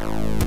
you